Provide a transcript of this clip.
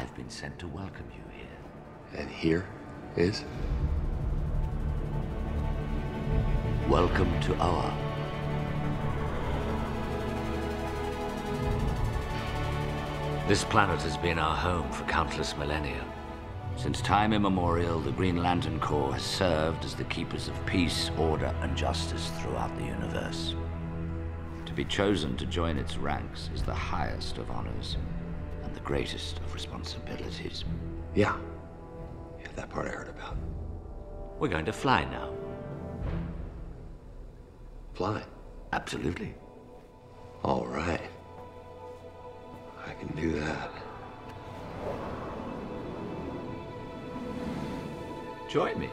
I've been sent to welcome you here. And here is? Welcome to Oa... This planet has been our home for countless millennia. Since time immemorial, the Green Lantern Corps has served as the keepers of peace, order, and justice throughout the universe. To be chosen to join its ranks is the highest of honors the greatest of responsibilities. Yeah. Yeah, that part I heard about. We're going to fly now. Fly? Absolutely. All right. I can do that. Join me.